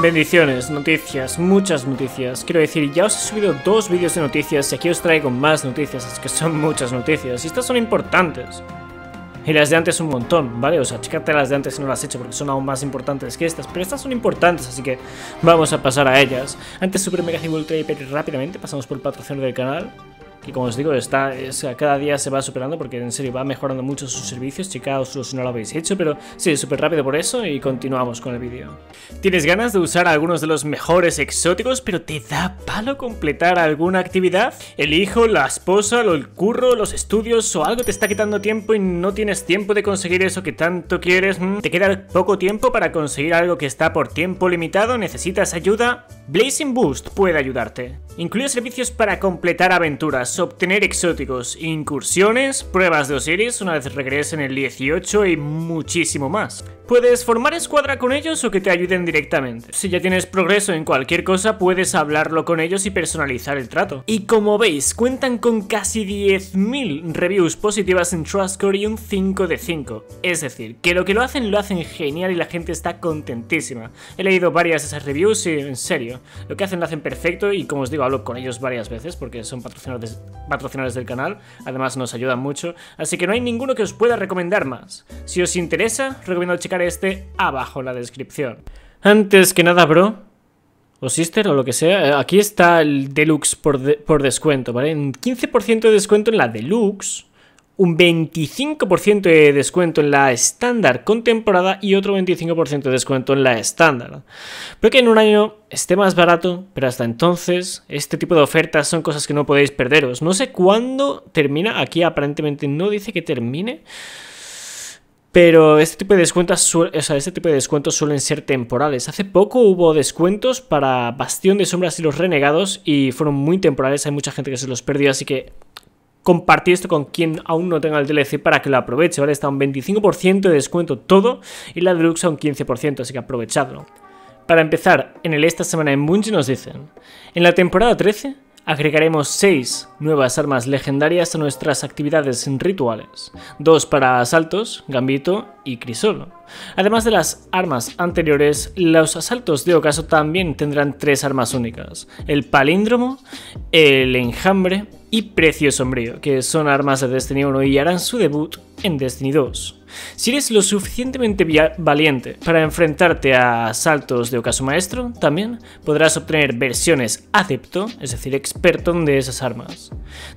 Bendiciones, noticias, muchas noticias. Quiero decir, ya os he subido dos vídeos de noticias y aquí os traigo más noticias, es que son muchas noticias y estas son importantes. Y las de antes un montón, ¿vale? O sea, chécate las de antes si no las has hecho porque son aún más importantes que estas. Pero estas son importantes, así que vamos a pasar a ellas. Antes Super Mega Civil Trade rápidamente, pasamos por el patrocinador del canal que como os digo, está, es, cada día se va superando porque en serio va mejorando mucho sus servicios. Checaoslo si no lo habéis hecho, pero sí, súper rápido por eso y continuamos con el vídeo. ¿Tienes ganas de usar algunos de los mejores exóticos, pero te da palo completar alguna actividad? ¿El hijo, la esposa, el curro, los estudios o algo te está quitando tiempo y no tienes tiempo de conseguir eso que tanto quieres? ¿Te queda poco tiempo para conseguir algo que está por tiempo limitado? ¿Necesitas ayuda? Blazing Boost puede ayudarte. Incluye servicios para completar aventuras, obtener exóticos, incursiones, pruebas de Osiris una vez regresen el 18 y muchísimo más. Puedes formar escuadra con ellos o que te ayuden directamente. Si ya tienes progreso en cualquier cosa, puedes hablarlo con ellos y personalizar el trato. Y como veis, cuentan con casi 10.000 reviews positivas en Trustcore y un 5 de 5. Es decir, que lo que lo hacen lo hacen genial y la gente está contentísima. He leído varias de esas reviews y en serio, lo que hacen lo hacen perfecto y como os digo, hablo con ellos varias veces porque son patrocinadores, patrocinadores del canal, además nos ayudan mucho, así que no hay ninguno que os pueda recomendar más. Si os interesa, recomiendo checar este abajo en la descripción. Antes que nada, bro, o sister o lo que sea, eh, aquí está el deluxe por, por descuento, ¿vale? Un 15% de descuento en la deluxe, un 25% de descuento en la estándar con temporada y otro 25% de descuento en la estándar. Puede que en un año esté más barato, pero hasta entonces este tipo de ofertas son cosas que no podéis perderos. No sé cuándo termina, aquí aparentemente no dice que termine. Pero este tipo de descuentos, o este tipo de descuentos suelen ser temporales. Hace poco hubo descuentos para Bastión de Sombras y los Renegados y fueron muy temporales. Hay mucha gente que se los perdió, así que compartir esto con quien aún no tenga el DLC para que lo aproveche, ¿vale? Está un 25% de descuento todo y la Deluxe a un 15%, así que aprovechadlo. Para empezar, en el esta semana en Bungie nos dicen, en la temporada 13 Agregaremos 6 nuevas armas legendarias a nuestras actividades rituales, dos para asaltos, Gambito y Crisolo. Además de las armas anteriores, los asaltos de ocaso también tendrán tres armas únicas, el palíndromo, el enjambre y Precio Sombrío, que son armas de Destiny 1 y harán su debut en Destiny 2. Si eres lo suficientemente valiente para enfrentarte a asaltos de ocaso maestro, también podrás obtener versiones adepto, es decir, experto de esas armas.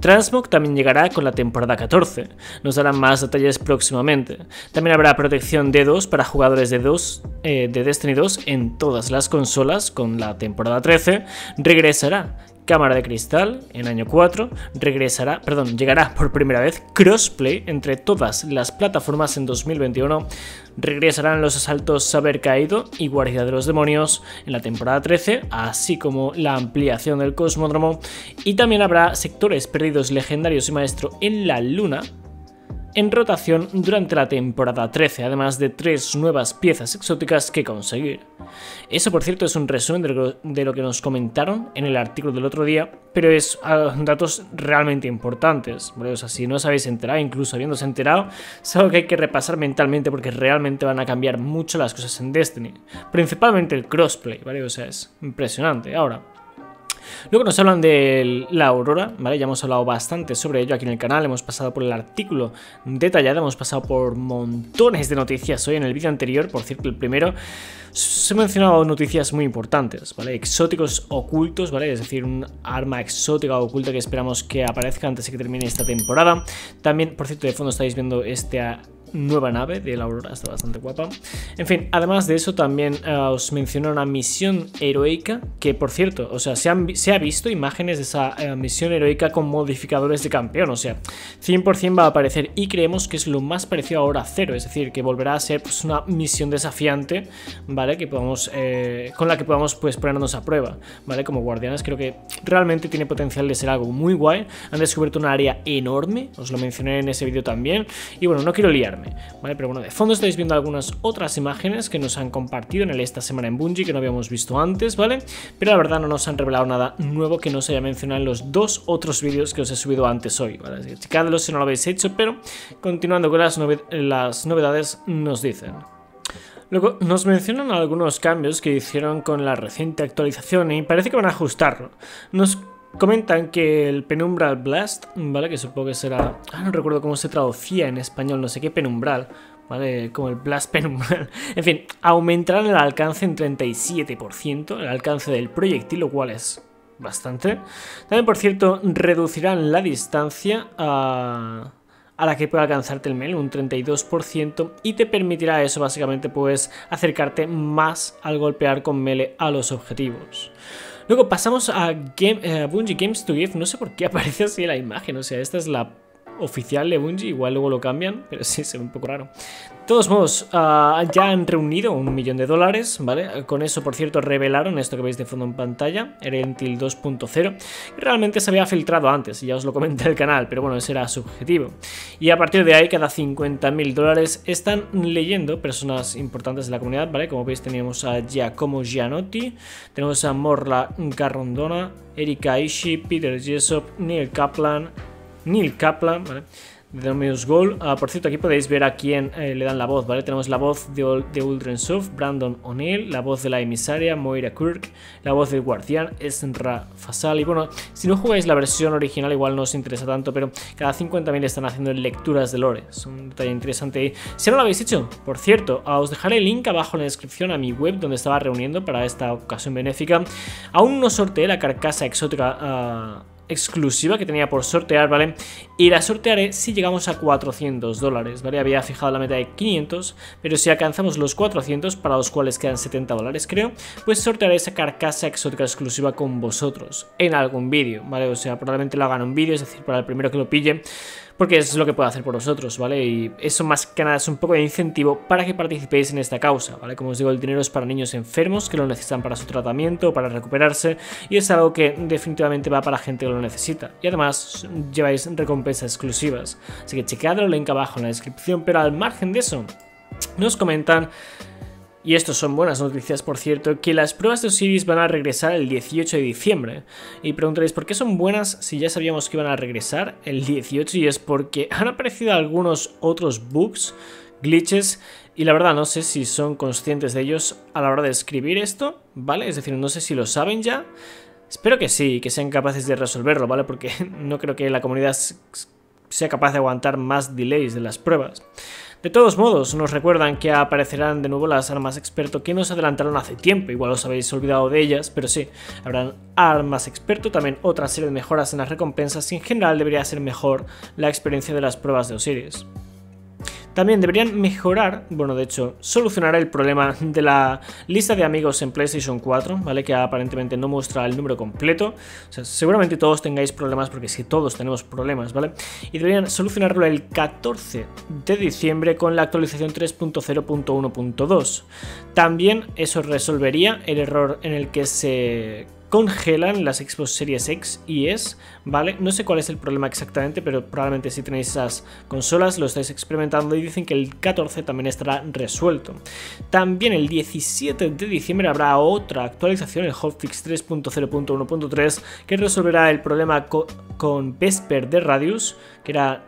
Transmog también llegará con la temporada 14, nos darán más detalles próximamente. También habrá protección D2 para jugadores de, 2, eh, de Destiny 2 en todas las consolas con la temporada 13, regresará Cámara de Cristal en año 4 regresará, perdón, llegará por primera vez crossplay entre todas las plataformas en 2021. Regresarán los asaltos Saber Caído y Guardia de los Demonios en la temporada 13, así como la ampliación del Cosmódromo. Y también habrá sectores perdidos legendarios y maestro en la Luna en rotación durante la temporada 13, además de tres nuevas piezas exóticas que conseguir. Eso, por cierto, es un resumen de lo que nos comentaron en el artículo del otro día, pero es ah, datos realmente importantes. O sea, si no os habéis enterado, incluso habiéndose enterado, es algo que hay que repasar mentalmente porque realmente van a cambiar mucho las cosas en Destiny. Principalmente el crossplay, ¿vale? O sea, es impresionante. Ahora, Luego nos hablan de la aurora, ¿vale? Ya hemos hablado bastante sobre ello aquí en el canal, hemos pasado por el artículo detallado, hemos pasado por montones de noticias hoy en el vídeo anterior, por cierto, el primero se han mencionado noticias muy importantes, ¿vale? Exóticos ocultos, ¿vale? Es decir, un arma exótica oculta que esperamos que aparezca antes de que termine esta temporada. También, por cierto, de fondo estáis viendo este nueva nave de la Aurora, está bastante guapa. En fin, además de eso también eh, os menciono una misión heroica, que por cierto, o sea, se, han, ha visto imágenes de esa eh, misión heroica con modificadores de campeón, o sea, 100% va a aparecer y creemos que es lo más parecido a Hora Cero, es decir, que volverá a ser pues, una misión desafiante, ¿vale? Que podamos, eh, con la que podamos pues ponernos a prueba, ¿vale? Como guardianes creo que realmente tiene potencial de ser algo muy guay, han descubierto un área enorme, os lo mencioné en ese vídeo también, y bueno, no quiero liar Pero bueno, de fondo estáis viendo algunas otras imágenes que nos han compartido en el esta semana en Bungie que no habíamos visto antes, ¿vale? Pero la verdad no nos han revelado nada nuevo que no se haya mencionado en los dos otros vídeos que os he subido antes hoy, ¿vale? Así que checadlos si no lo habéis hecho, pero continuando con las, las novedades nos dicen... Luego nos mencionan algunos cambios que hicieron con la reciente actualización y parece que van a ajustarlo. Nos comentan que el Penumbral Blast, ¿vale? Que supongo que será... Ah, no recuerdo cómo se traducía en español, no sé qué penumbral, ¿vale? Como el Blast Penumbral. en fin, aumentarán el alcance en 37%, el alcance del proyectil, lo cual es bastante. También, por cierto, reducirán la distancia a a la que puede alcanzarte el mail, un 32%, y te permitirá eso básicamente pues acercarte más al golpear con melee a los objetivos. Luego pasamos a Game, eh, Bungie Games to Give, no sé por qué aparece así la imagen, o sea, esta es la oficial de Bungie, igual luego lo cambian, pero sí, se ve un poco raro. Todos modos, ah, ya han reunido un millón de dólares, ¿vale? Con eso, por cierto, revelaron esto que veis de fondo en pantalla, Erentil 2.0, que realmente se había filtrado antes, y ya os lo comenté en el canal, pero bueno, ese era su objetivo. Y a partir de ahí, cada 50.000 dólares están leyendo personas importantes de la comunidad, ¿vale? Como veis, teníamos a Giacomo Gianotti, tenemos a Morla Garrondona, Erika Ishii, Peter Jessop, Neil Kaplan, Neil Kaplan, ¿vale? De Dominus Gold. Ah, por cierto, aquí podéis ver a quién eh, le dan la voz, ¿vale? Tenemos la voz de, de Uldren Brandon O'Neill, la voz de la emisaria, Moira Kirk, la voz del guardián, Esra Fasal. Y bueno, si no jugáis la versión original, igual no os interesa tanto, pero cada 50.000 están haciendo lecturas de lore. Es un detalle interesante. Y si no lo habéis hecho, por cierto, ah, os dejaré el link abajo en la descripción a mi web donde estaba reuniendo para esta ocasión benéfica. Aún no sorteé la carcasa exótica. Uh, exclusiva que tenía por sortear, ¿vale? Y la sortearé si llegamos a 400 dólares, ¿vale? Había fijado la meta de 500, pero si alcanzamos los 400, para los cuales quedan 70 dólares creo, pues sortearé esa carcasa exótica exclusiva con vosotros en algún vídeo, ¿vale? O sea, probablemente lo hagan un vídeo, es decir, para el primero que lo pille, porque es lo que puedo hacer por vosotros, ¿vale? Y eso más que nada es un poco de incentivo para que participéis en esta causa, ¿vale? Como os digo, el dinero es para niños enfermos que lo necesitan para su tratamiento, para recuperarse, y es algo que definitivamente va para gente que lo necesita. Y además lleváis recompensas exclusivas. Así que chequead el link abajo en la descripción, pero al margen de eso, nos comentan y esto son buenas noticias, por cierto, que las pruebas de Osiris van a regresar el 18 de diciembre. Y preguntaréis, ¿por qué son buenas si ya sabíamos que iban a regresar el 18? Y es porque han aparecido algunos otros bugs, glitches, y la verdad no sé si son conscientes de ellos a la hora de escribir esto, ¿vale? Es decir, no sé si lo saben ya. Espero que sí, que sean capaces de resolverlo, ¿vale? Porque no creo que la comunidad sea capaz de aguantar más delays de las pruebas. De todos modos, nos recuerdan que aparecerán de nuevo las armas experto que nos adelantaron hace tiempo, igual os habéis olvidado de ellas, pero sí, habrán armas experto, también otra serie de mejoras en las recompensas y en general debería ser mejor la experiencia de las pruebas de Osiris. También deberían mejorar, bueno, de hecho, solucionar el problema de la lista de amigos en PlayStation 4, ¿vale? Que aparentemente no muestra el número completo. O sea, seguramente todos tengáis problemas, porque si todos tenemos problemas, ¿vale? Y deberían solucionarlo el 14 de diciembre con la actualización 3.0.1.2. También eso resolvería el error en el que se congelan las Xbox Series X y S, ¿vale? No sé cuál es el problema exactamente, pero probablemente si tenéis esas consolas lo estáis experimentando y dicen que el 14 también estará resuelto. También el 17 de diciembre habrá otra actualización, el Hotfix 3.0.1.3, que resolverá el problema con Vesper de Radius, que era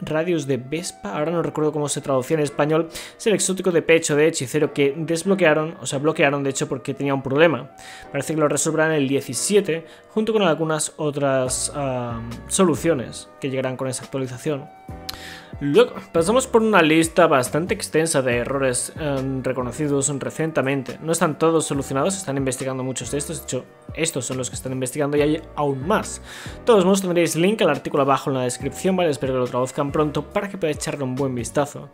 Radios de Vespa, ahora no recuerdo cómo se traducía en español, es el exótico de pecho de hechicero que desbloquearon, o sea, bloquearon de hecho porque tenía un problema. Parece que lo resolverán el 17, junto con algunas otras soluciones que llegarán con esa actualización. Luego pasamos por una lista bastante extensa de errores em, reconocidos recientemente. No están todos solucionados, están investigando muchos de estos. De hecho, estos son los que están investigando y hay aún más. De todos modos, tendréis link al artículo abajo en la descripción, ¿vale? Espero que lo traduzcan pronto para que podáis echarle un buen vistazo.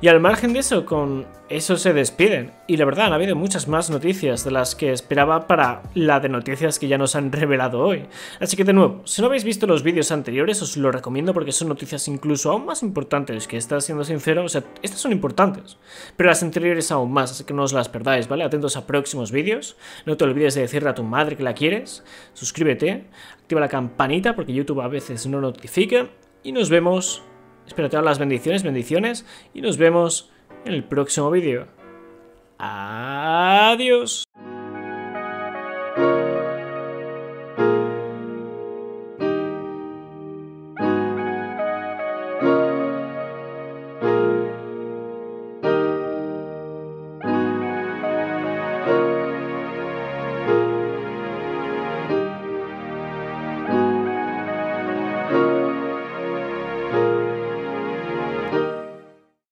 Y al margen de eso, con eso se despiden. Y la verdad, han habido muchas más noticias de las que esperaba para la de noticias que ya nos han revelado hoy. Así que de nuevo, si no habéis visto los vídeos anteriores, os lo recomiendo porque son noticias incluso aún más importantes importantes que estas, siendo sincero, o sea, estas son importantes, pero las anteriores aún más, así que no os las perdáis, ¿vale? Atentos a próximos vídeos, no te olvides de decirle a tu madre que la quieres, suscríbete, activa la campanita porque YouTube a veces no notifica, y nos vemos, espero te las bendiciones, bendiciones, y nos vemos en el próximo vídeo. Adiós.